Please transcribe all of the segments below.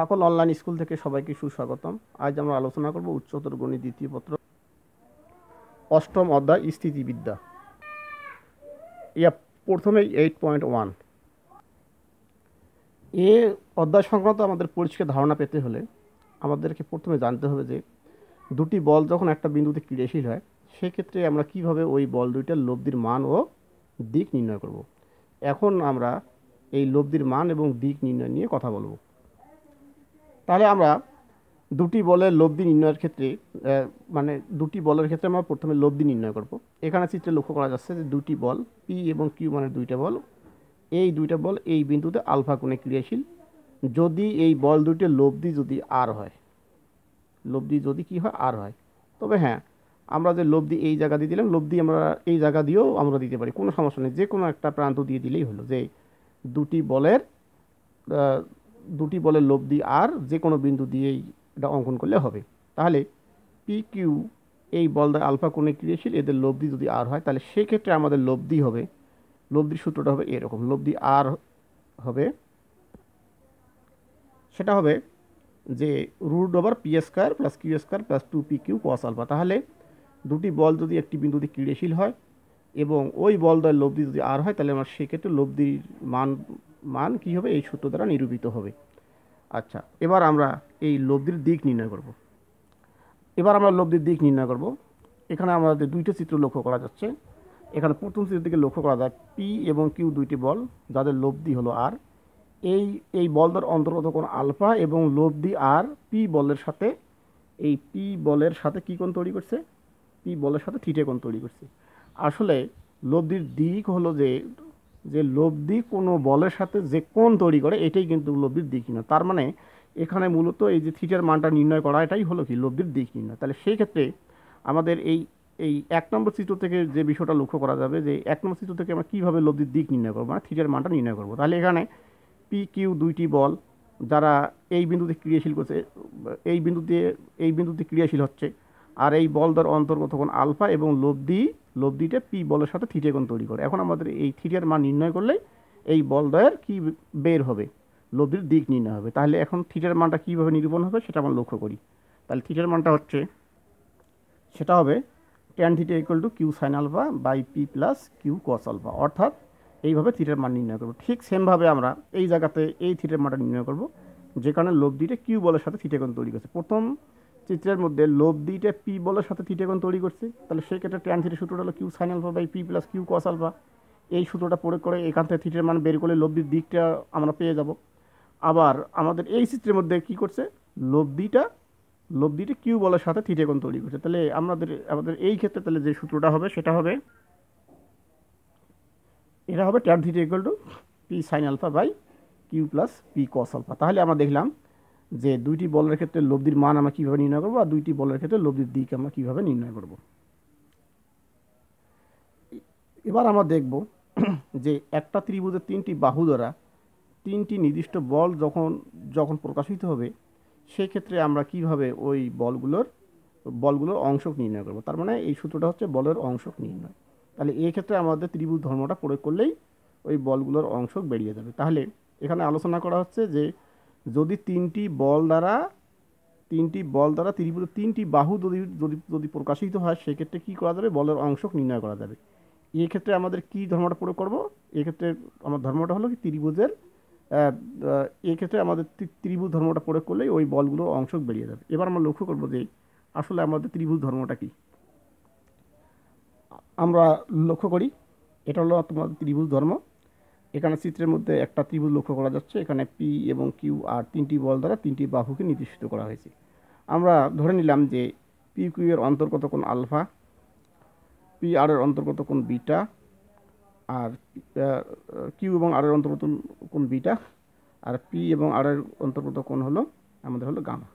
সকল online school থেকে সবাইকে সুস্বাগতম। আজ আমরা আলোচনা করব উচ্চতর গণিত দ্বিতীয় পত্র, অষ্টম অধ্যায় স্থিতিবিদ্যা। ইয়া, প্রথমেই এইট পয়েন্ট ওয়ান এ অধ্যায় সংক্রান্ত আমাদের পরিষ্কার ধারণা পেতে হলে আমাদেরকে প্রথমে জানতে হবে যে দুটি বল যখন একটা বিন্দুতে ক্রিয়াশীল হয়, সেক্ষেত্রে আমরা কীভাবে ওই বল দুইটার লব্ধির মান ও দিক নির্ণয় করব। এখন আমরা এই লব্ধির মান এবং দিক নির্ণয় নিয়ে কথা বলব। তাহলে আমরা দুটি বলের লব্ধি নির্ণয়ের ক্ষেত্রে মানে দুটি বলের ক্ষেত্রে আমরা প্রথমে লব্ধি নির্ণয় করব। এখানে চিত্রে লক্ষ্য করা যাচ্ছে যে দুটি বল পি এবং কিউ মানে দুইটা বল। এই দুইটা বল এই বিন্দুতে আলফা কোণে ক্রিয়াশীল। যদি এই বল দুইটির লব্ধি যদি আর হয়, লব্ধি যদি কি হয় আর হয়, তবে হ্যাঁ আমরা যে লব্ধি এই জায়গা দিয়ে দিলাম, লব্ধি আমরা এই জায়গা দিয়েও আমরা দিতে পারি, কোনো সমস্যা নেই যে কোনো একটা প্রান্ত দিয়ে দিলেই হলো যে দুটি বলের দুটি বলের লব্ধি আর যে কোনো বিন্দু দিয়েই এটা অঙ্কন করলে হবে। তাহলে পি কিউ এই বল দ্বারা আলফা কোণে ক্রিয়াশীল, এদের লব্ধি যদি আর হয়, তাহলে সেক্ষেত্রে আমাদের লব্ধি হবে লব্ধির সূত্রটা হবে এরকম লব্ধি আর হবে। সেটা হবে যে root over p square plus q square plus two p q cos alpha. তাহলে দুটি বল যদি একটি বিন্দুতে ক্রিয়াশীল হয় এবং ওই বল দ্বয়ের লব্ধি যদি আর হয়, তাহলে আমার সেক্ষেত্রে লব্ধির মান মান কী হবে? এই সূত্র দ্বারা নিরূপিত হবে। আচ্ছা এবার আমরা এই লব্ধির দিক নির্ণয় করব। এবার আমরা লব্ধির দিক নির্ণয় করব। এখানে আমাদের দুইটা চিত্র লক্ষ্য করা যাচ্ছে। এখানে প্রথম চিত্র থেকে লক্ষ্য করা যায় পি এবং কিউ দুইটি বল, যাদের লব্ধি হলো আর এই এই বলদের অন্তর্গত কোন আলফা এবং লব্ধি আর পি বলের সাথে, এই পি বলের সাথে কী কোণ তৈরি করছে? পি বলের সাথে থিটে কোণ তৈরি করছে। আসলে লব্ধির দিক হলো যে যে লব্ধি কোনো বলের সাথে যে কোণ তৈরি করে, এটাই কিন্তু লব্ধির দিক নির্ণয় তার মানে এখানে মূলত এই যে থিটার মানটা নির্ণয় করা, এটাই হলো কি লব্ধির দিক নির্ণয়। তাহলে সেই ক্ষেত্রে আমাদের এই এই এক নম্বর চিত্র থেকে যে বিষয়টা লক্ষ্য করা যাবে যে, এক নম্বর চিত্র থেকে আমরা কীভাবে লব্ধির দিক নির্ণয় করব মানে থিটার মানটা নির্ণয় করব। তাহলে এখানে পি কিউ দুইটি বল, যারা এই বিন্দুতে ক্রিয়াশীল করছে, এই বিন্দুতে এই বিন্দুতে ক্রিয়াশীল হচ্ছে, আর এই বল দ্বার অন্তর্গত কোণ আলফা এবং লব্ধি লব্ধিটা পি বলের সাথে থিটে কোণ তৈরি করে। এখন আমাদের এই থিটার মান নির্ণয় করলেই এই বল দয়ের কী বের হবে? লব্ধির দিক নির্ণয় হবে। তাহলে এখন থিটার মানটা কীভাবে নিরূপণ হবে সেটা আমরা লক্ষ্য করি। তাহলে থিটার মানটা হচ্ছে, সেটা হবে tan theta equal to q sine alpha by p plus q cos alpha অর্থাৎ এইভাবে থিটার মান নির্ণয় করব। ঠিক সেমভাবে আমরা এই জায়গাতে এই থিটার মানটা নির্ণয় করব যেখানে লব্ধিটা কিউ বলের সাথে থিটাকোণ তৈরি করছে। প্রথম চিত্রের মধ্যে লব্ধিটা পি বলের সাথে থিটাকোণ তৈরি করছে, তাহলে সেই ক্ষেত্রে ট্যান থিটার সূত্রটা হলো q sine alpha by p plus q cos alpha এই সূত্রটা প্রয়োগ করে এখান থেকে থিটার মান বের করলে লব্ধির দিকটা আমরা পেয়ে যাব। আবার আমাদের এই চিত্রের মধ্যে কি করছে? লব্ধিটা লব্ধিটা কিউ বলের সাথে থিটাকোণ তৈরি করছে। তাহলে আমাদের আমাদের এই ক্ষেত্রে তাহলে যে সূত্রটা হবে সেটা হবে, এটা হবে tan theta equal to p sine alpha by q plus p cos alpha তাহলে আমরা দেখলাম যে দুইটি বলের ক্ষেত্রে লব্ধির মান আমরা কীভাবে নির্ণয় করব আর দুইটি বলের ক্ষেত্রে লব্ধির দিক আমরা কীভাবে নির্ণয় করব। এবার আমরা দেখব যে একটা ত্রিভুজের তিনটি বাহু দ্বারা তিনটি নির্দিষ্ট বল যখন যখন প্রকাশিত হবে, সেক্ষেত্রে আমরা কীভাবে ওই বলগুলোর বলগুলোর অংশক নির্ণয় করব। তার মানে এই সূত্রটা হচ্ছে বলের অংশক নির্ণয়। তাহলে এই ক্ষেত্রে আমাদের ত্রিভুজ ধর্মটা প্রয়োগ করলেই ওই বলগুলোর অংশক বেরিয়ে যাবে। তাহলে এখানে আলোচনা করা হচ্ছে যে যদি তিনটি বল দ্বারা তিনটি বল দ্বারা ত্রিভুজের তিনটি বাহু যদি যদি যদি প্রকাশিত হয় সেক্ষেত্রে কী করা যাবে? বলের অংশ নির্ণয় করা যাবে। এই ক্ষেত্রে আমাদের কি ধর্মটা প্রয়োগ করব? এক্ষেত্রে আমার ধর্মটা হলো কি ত্রিভুজের আহ, আহ, এই ক্ষেত্রে আমাদের ত্রি- ত্রিভুজ ধর্মটা প্রয়োগ করলেই ওই বলগুলোর অংশ বেরিয়ে যাবে। এবার আমরা লক্ষ্য করব যে আসলে আমাদের ত্রিভুজ ধর্মটা কি। আমরা লক্ষ্য করি এটা হলো তোমাদের ত্রিভুজ ধর্ম। এখানে চিত্রের মধ্যে একটা ত্রিভুজ লক্ষ্য করা যাচ্ছে। এখানে পি এবং কিউ আর তিনটি বল দ্বারা তিনটি বাহুকে নির্দেশিত করা হয়েছে। আমরা ধরে নিলাম যে পি কিউ এর অন্তর্গত কোন আলফা পি আর এর অন্তর্গত কোন বিটা, আর কিউ এবং আর এর অন্তর্গত কোন বিটা, আর পি এবং আর এর অন্তর্গত কোন হলো, আমাদের হলো গামা।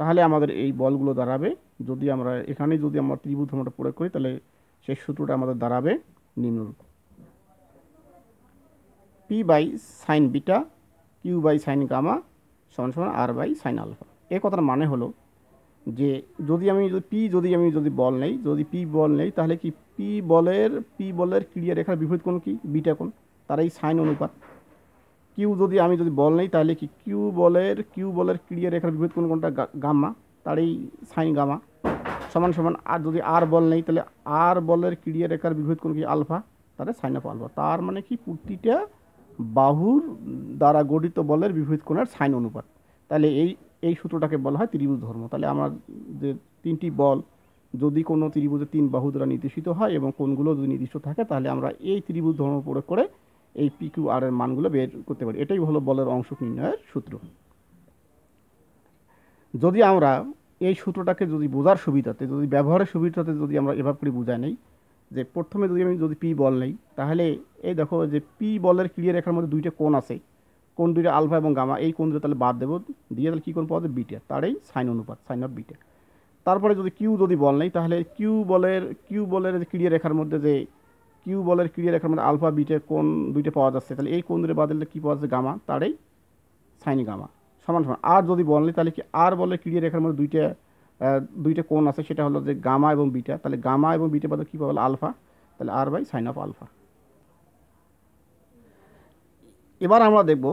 তাহলে আমাদের এই বলগুলো দাঁড়াবে। যদি আমরা, এখানে যদি আমরা ত্রিভুজ ধর্মটা প্রয়োগ করি, তাহলে সেই সূত্রটা আমাদের দাঁড়াবে নিম্নরূপ। P by sine beta q by sine gamma সমান সমান আর বাই সাইন আলফা এই কথার মানে হলো যে যদি আমি যদি পি যদি আমি যদি বল নেই, যদি পি বল নেই, তাহলে কি পি বলের পি বলের ক্রিয়া রেখার বিপরীত কোণ কি? বিটা কোণ। তার এই সাইন অনুপাত। কিউ যদি আমি যদি বল নেই, তাহলে কি কিউ বলের কিউ বলের ক্রিয়া রেখার বিপরীত কোন কোনটা গা- গাম্মা। তারই সাইন গামা সমান সমান আর যদি আর বল নেই, তাহলে আর বলের ক্রিয়া রেখার বিপরীত কোন কি? আলফা তাহলে সাইন অফ আলফা তার মানে কি? প্রতিটা বাহুর দ্বারা গঠিত বলের বিপরীত কোণের সাইন অনুপাত। তাহলে এই এই সূত্রটাকে বলা হয় ত্রিভুজ ধর্ম। তাহলে আমরা যে তিনটি বল, যদি কোনো ত্রিভুজে তিন বাহু দ্বারা নির্দেশিত হয় এবং কোনগুলো যদি নির্দিষ্ট থাকে, তাহলে আমরা এই ত্রিভুজ ধর্ম প্রয়োগ করে এই পি কিউ আর এর মানগুলো বের করতে পারি। এটাই হলো বলের অংশ নির্ণয়ের সূত্র। যদি আমরা এই সূত্রটাকে যদি বোঝার সুবিধাতে, যদি ব্যবহারের সুবিধাতে যদি আমরা এভাবে করে বোঝাই নেই যে প্রথমে যদি আমি যদি পি বল নেই, তাহলে এই দেখো যে পি বলের ক্রিয়া রেখার মধ্যে দুইটা কোণ আছে। কোন দুইটা আলফা এবং গামা এই কোণ দুটো তাহলে বাদ দেবো। দিয়ে তাহলে কী কোন পাওয়া যায় বিটা তারই সাইন অনুপাত সাইন অফ বিটা তারপরে যদি কিউ যদি বল নেই, তাহলে কিউ বলের কিউ বলের যে ক্রিয়া রেখার মধ্যে যে কিউ বলের ক্রিয়া রেখার মধ্যে আলফা বিটে কোন দুইটা পাওয়া যাচ্ছে, তাহলে এই কোণ দুটো বাদ দিলে কী পাওয়া যাচ্ছে? গামা তারই সাইন গামা সমান সমান। আর যদি বল নেই, তাহলে কি আর বলের ক্রিয়া রেখার মধ্যে দুইটা দুইটা কোণ আছে, সেটা হলো যে গামা এবং বিটা। তাহলে গামা এবং বিটা বাদে কী পাবো? আলফা। তাহলে R by sine of alpha. এবার আমরা দেখব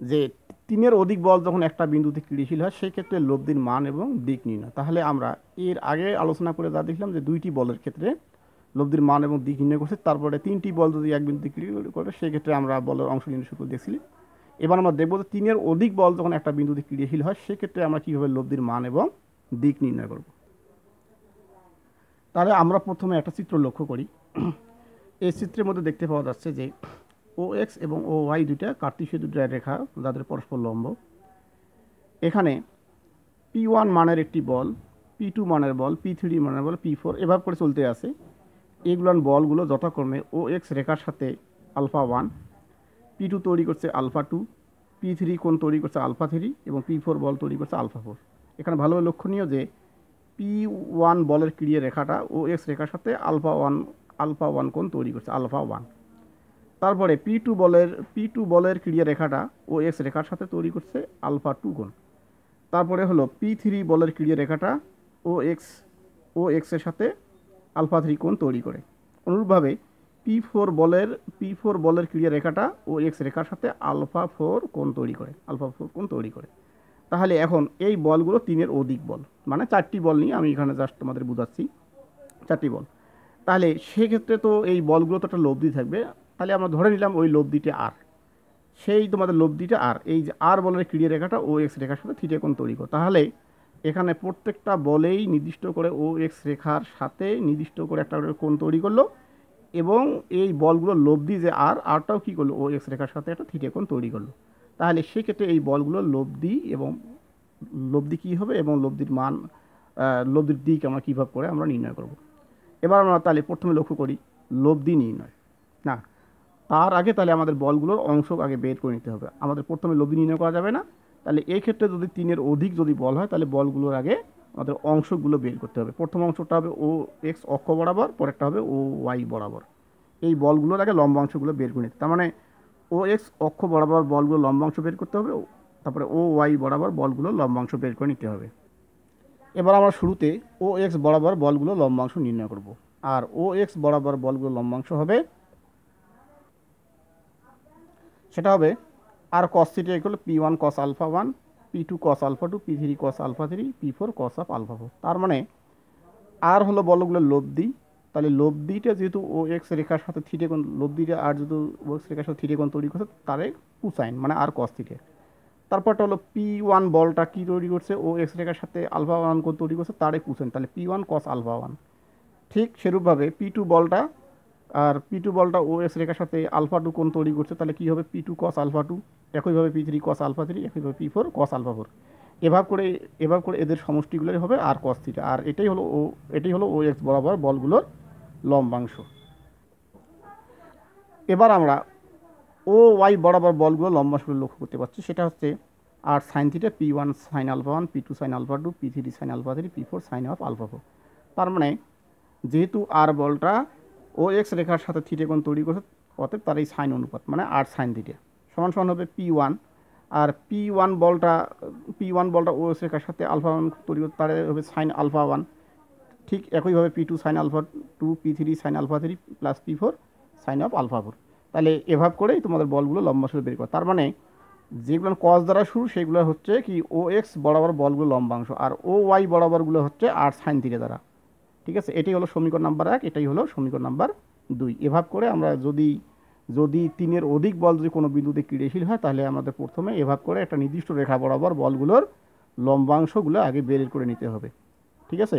যে তিনের অধিক বল যখন একটা বিন্দুতে ক্রিয়াশীল হয় সেই ক্ষেত্রে লব্ধির মান এবং দিক নির্ণয়। তাহলে আমরা এর আগে আলোচনা করে যা দেখলাম যে দুইটি বলের ক্ষেত্রে লব্ধির মান এবং দিক নির্ণয় করছে। তারপরে তিনটি বল যদি এক বিন্দুতে ক্রিয়া করে, সেক্ষেত্রে আমরা বলের অংশ নির্ণয় সূত্র দেখছিলি এবার আমরা দেখব যে তিনের অধিক বল যখন একটা বিন্দুতে ক্রিয়াশীল হয়, সেক্ষেত্রে আমরা কীভাবে লব্ধির মান এবং দিক নির্ণয় করব। তাহলে আমরা প্রথমে একটা চিত্র লক্ষ্য করি। এই চিত্রের মধ্যে দেখতে পাওয়া যাচ্ছে যে ও এক্স এবং ও ওয়াই দুইটা কার্তিসীয় দুটা রেখা যাদের পরস্পর লম্ব। এখানে পি ওয়ান মানের একটি বল পি টু মানের বল পি থ্রি মানের বল পি ফোর এভাবে করে চলতে আছে। এগুলান বলগুলো যথাক্রমে ও এক্স রেখার সাথে আলফা ওয়ান পি টু তৈরি করছে আলফা টু পি থ্রি কোন তৈরি করছে আলফা থ্রি এবং পি ফোর বল তৈরি করছে আলফা ফোর এখানে ভালোভাবে লক্ষণীয় যে পি ওয়ান বলের ক্রিয়া রেখাটা ও এক্স রেখার সাথে আলফা ওয়ান আলফা ওয়ান কোণ তৈরি করছে আলফা ওয়ান তারপরে পি টু বলের পি টু বলের ক্রিয়া রেখাটা ও এক্স রেখার সাথে তৈরি করছে আলফা টু কোণ। তারপরে হলো পি থ্রি বলের ক্রিয়া রেখাটা ও এক্স ও এক্সের সাথে আলফা থ্রি কোণ তৈরি করে। অনুরূপভাবে পি ফোর বলের পি ফোর বলের ক্রিয়া রেখাটা ও এক্স রেখার সাথে আলফা ফোর কোণ তৈরি করে আলফা ফোর কোণ তৈরি করে। তাহলে এখন এই বলগুলো তিনের অধিক বল মানে চারটি বল নিয়ে আমি এখানে জাস্ট তোমাদের বোঝাচ্ছি, চারটি বল। তাহলে সেক্ষেত্রে তো এই বলগুলো তো একটা লব্ধি থাকবে, তাহলে আমরা ধরে নিলাম ওই লব্ধিটা আর সেই তোমাদের লব্ধিটা আর এই যে আর বলের ক্রিয়া রেখাটা ও এক্স রেখার সাথে থিটে কোণ তৈরি করে। তাহলে এখানে প্রত্যেকটা বলেই নির্দিষ্ট করে ও এক্স রেখার সাথে নির্দিষ্ট করে একটা কোণ তৈরি করল এবং এই বলগুলো লোভ লব্ধি যে আর, আরটাও কী করল? ও এক্স রেখার সাথে একটা থিটে কোণ তৈরি করল। তাহলে সেক্ষেত্রে এই বলগুলোর লব্ধি এবং লব্ধি কী হবে এবং লব্ধির মান লব্ধির দিক আমরা কীভাবে করে আমরা নির্ণয় করব। এবার আমরা তাহলে প্রথমে লক্ষ্য করি, লব্ধি নির্ণয়। না, তার আগে তাহলে আমাদের বলগুলোর অংশ আগে বের করে নিতে হবে। আমাদের প্রথমে লব্ধি নির্ণয় করা যাবে না। তাহলে এই ক্ষেত্রে যদি তিনের অধিক যদি বল হয়, তাহলে বলগুলোর আগে আমাদের অংশগুলো বের করতে হবে। প্রথম অংশটা হবে ও এক্স অক্ষ বরাবর, পরেরটা হবে ও ওয়াই বরাবর। এই বলগুলোর আগে লম্বাংশগুলো বের করে নিতে। তার মানে ও এক্স অক্ষ বরাবর বলগুলো লম্বাংশ বের করতে হবে, তারপরে ও ওয়াই বরাবর বলগুলো লম্বাংশ বের করে নিতে হবে। এবার আমরা শুরুতে ও এক্স বরাবর বলগুলো লম্বাংশ নির্ণয় করব। আর ও এক্স বরাবর বলগুলো লম্বাংশ হবে, সেটা হবে R cos theta equal p one cos alpha one p two cos alpha two p three cos alpha three p four cos of alpha four তার মানে আর হলো বলগুলো লব্ধি। তাহলে লব্ধিটা যেহেতু ও এক্স রেখার সাথে থিটে কোণ, লব্ধিটা আর যেহেতু ও এক্স রেখার সাথে থিটে কোণ তৈরি করছে, তারে কুসাইন মানে আর কস থিটে তারপরটা হলো পি ওয়ান বলটা কী তৈরি করছে? ও এক্স রেখার সাথে আলফা ওয়ান কোণ তৈরি করছে, তারে কুসাইন তাহলে p one cos alpha one ঠিক সেরূপভাবে পি টু বলটা আর পি টু বলটা ও এক্স রেখার সাথে আলফা টু কোণ তৈরি করছে, তাহলে কী হবে? P two cos alpha two একইভাবে p three cos alpha three একইভাবে p four cos alpha four এভাবে করে এভাবে করে এদের সমষ্টিগুলোই হবে আর কস থিটা আর এটাই হলো ও এটাই হলো ও এক্স বরাবর বলগুলোর লম্বাংশ। এবার আমরা ও ওয়াই বরাবর বলগুলো লম্বাংশগুলো লক্ষ্য করতে পারছি। সেটা হচ্ছে R sine theta p one sine alpha one p two sine alpha two p three sine alpha three p four sine of alpha four তার মানে যেহেতু আর বলটা ও এক্স রেখার সাথে থিটে কোণ তৈরি করছে, অতএব তার এই সাইন অনুপাত মানে আর সাইন থিটে সমান সমান হবে পি ওয়ান আর পি ওয়ান বলটা পি ওয়ান বলটা ও রেখার সাথে আলফা ওয়ান তৈরি তার হবে সাইন আলফা ওয়ান ঠিক একইভাবে p two sine alpha two p three sine alpha three plus p four sine of alpha four তাহলে এভাব করেই তোমাদের বলগুলো লম্বাংশ বের করা। তার মানে যেগুলো কস দ্বারা শুরু, সেগুলো হচ্ছে কি ও এক্স বরাবর বলগুলো লম্বাংশ, আর ও ওয়াই বরাবরগুলো হচ্ছে আর সাইন থিটা দ্বারা। ঠিক আছে? এটাই হলো সমীকরণ নাম্বার এক, এটাই হলো সমীকরণ নাম্বার দুই। এভাব করে আমরা যদি যদি তিনের অধিক বল যদি কোনো বিন্দুতে ক্রিয়াশীল হয়, তাহলে আমাদের প্রথমে এভাব করে একটা নির্দিষ্ট রেখা বরাবর বলগুলোর লম্বাংশগুলো আগে বের করে নিতে হবে। ঠিক আছে?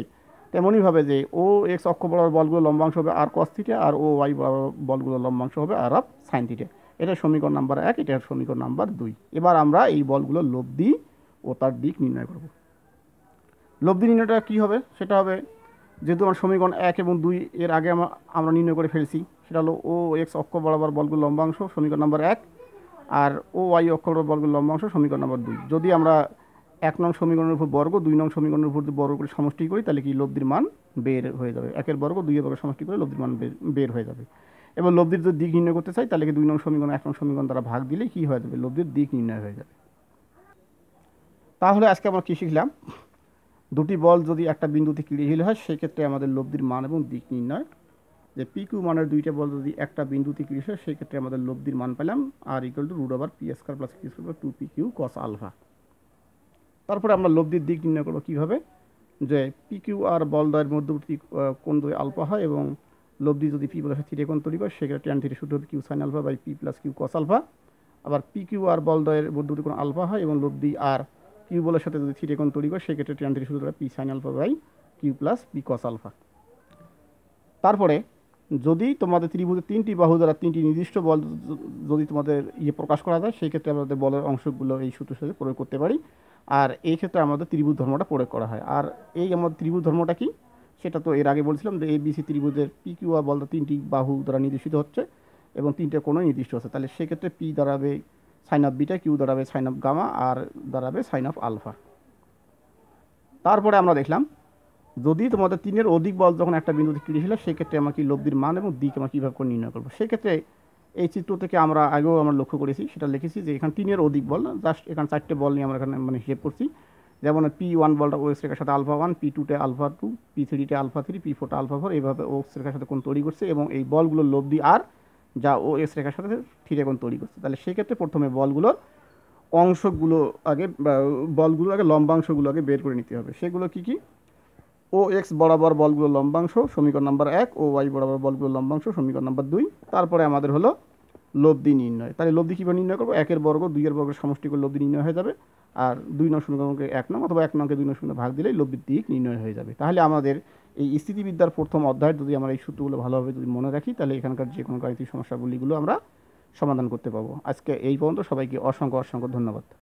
তেমনইভাবে যে ও এক্স অক্ষ বরাবর বলগুলো লম্বাংশ হবে আর কস থিটা আর ও ওয়াই বরাবর বলগুলো লম্বাংশ হবে আর অফ সাইন থিটা এটা সমীকরণ নাম্বার এক, এটা সমীকরণ নাম্বার দুই। এবার আমরা এই বলগুলোর লব্ধি ও তার দিক নির্ণয় করব। লব্ধি নির্ণয়টা কী হবে? সেটা হবে যেহেতু আমার সমীকরণ এক এবং দুই এর আগে আমরা নির্ণয় করে ফেলছি, সেটা হলো ও এক্স অক্ষ বরাবর বলগুলো লম্বাংশ, সমীকরণ নাম্বার এক, আর ও ওয়াই অক্ষ বরাবর বলগুলো লম্বাংশ, সমীকরণ নম্বর দুই। যদি আমরা এক নং সমীকরণের উপর বর্গ, দুই নং সমীকরণের উপর বর্গ করে সমষ্টি করি, তাহলে কি লব্ধির মান বের হয়ে যাবে? একের বর্গ দুইয়ের বর্গ সমষ্টি করে লব্ধির মান বের হয়ে যাবে। এবং লব্ধির যদি দিক নির্ণয় করতে চাই, তাহলে কি দুই নং সমীকরণ, এক নং সমীকরণ দ্বারা ভাগ দিলেই কী হয়ে যাবে? লব্ধির দিক নির্ণয় হয়ে যাবে। তাহলে আজকে আমরা কী শিখলাম? দুটি বল যদি একটা বিন্দুতে ক্রিয়াশীল হয়, সেক্ষেত্রে আমাদের লব্ধির মান এবং দিক নির্ণয়। যে পি কিউ মানের দুইটা বল যদি একটা বিন্দুতে ক্রিয়াশীল হয়, সেক্ষেত্রে আমাদের লব্ধির মান পেলাম R equal to root over p square plus q square two p q cos alpha তারপরে আমরা লব্ধির দিক নির্ণয় করব কীভাবে? যে পি কিউ আর বলদয়ের মধ্যবর্তী কোন যদি আলফা হয় এবং লব্ধি যদি পি প্লাস থ্রি কোণ তৈরি করে সেক্ষেত্রে ট্যান থ্রি শুধু হবে q sine alpha by p plus q cos alpha আবার পি কিউ আর বলদয়ের মধ্যবর্তী কোন আলফা হয় এবং লব্ধি আর কিউ বলের সাথে যদি থ্রি কোণ তৈরি করে, সেক্ষেত্রে থ্রি শুধু p sine alpha by q plus p cos alpha তারপরে যদি তোমাদের ত্রিভুজের তিনটি বাহু দ্বারা তিনটি নির্দিষ্ট বল যদি তোমাদের ইয়ে প্রকাশ করা যায় সেই ক্ষেত্রে আমাদের বলের অংশগুলো এই সূত্রের সাথে প্রয়োগ করতে পারি। আর এই ক্ষেত্রে আমাদের ত্রিভুজ ধর্মটা প্রয়োগ করা হয়। আর এই আমাদের ত্রিভুজ ধর্মটা কি? সেটা তো এর আগে বলছিলাম যে এই বিসি ত্রিভুজের পি কিউ আর বলতে তিনটি বাহু দ্বারা নির্দেশিত হচ্ছে এবং তিনটে কোনো নির্দিষ্ট হচ্ছে তাহলে সেক্ষেত্রে পি দাঁড়াবে সাইন অফ বিটা, কিউ দাঁড়াবে সাইন অফ গামা আর দাঁড়াবে সাইন অফ আলফা। তারপরে আমরা দেখলাম, যদি তোমাদের তিনের অধিক বল যখন একটা বিন্দুতে ক্রিয়াশীল হয় সেক্ষেত্রে আমরা কি লব্ধির মান এবং দিক আমরা কীভাবে করে নির্ণয় করব? সেক্ষেত্রে এই চিত্র থেকে আমরা আগেও আমরা লক্ষ্য করেছি, সেটা লিখেছি যে এখানে তিনের অধিক বল, জাস্ট এখানে চারটে বল নিয়ে আমরা এখানে মানে হিসেব করছি। যেমন পি ওয়ান বলটা ও এক্স রেখার সাথে আলফা ওয়ান, পি টুতে আলফা টু, পি থ্রিতে আলফা থ্রি, পি ফোরটা আলফা ফোর, এইভাবে ও এক্স রেখার সাথে কোন তৈরি করছে এবং এই বলগুলোর লব্ধি আর যা ও এক্স রেখার সাথে থ্রি কোন তৈরি করছে। তাহলে সেক্ষেত্রে প্রথমে বলগুলোর অংশগুলো আগে বলগুলো আগে লম্বাংশগুলো আগে বের করে নিতে হবে। সেগুলো কি কি? ও এক্স বরাবর বলগুলো লম্বাংশ, সমীকরণ নাম্বার এক। ও ওয়াই বরাবর বলগুলো লম্বাংশ, সমীকরণ নাম্বার দুই। তারপরে আমাদের হলো লব্ধি নির্ণয়। তাহলে লব্ধি কীভাবে নির্ণয় করব? একের বর্গ, দুইয়ের বর্গের সমষ্টি করে লব্ধি নির্ণয় হয়ে যাবে। আর দুই নং সমীকরণকে এক নং অথবা এক নংকে দুই নং শূন্য ভাগ দিলেই লব্ধির দিক নির্ণয় হয়ে যাবে। তাহলে আমাদের এই স্থিতিবিদ্যার প্রথম অধ্যায় যদি আমরা এই সূত্রগুলো ভালোভাবে যদি মনে রাখি, তাহলে এখানকার যে কোনো গাণিতিক সমস্যাগুলিগুলো আমরা সমাধান করতে পারব। আজকে এই পর্যন্ত সবাইকে অসংখ্য অসংখ্য ধন্যবাদ।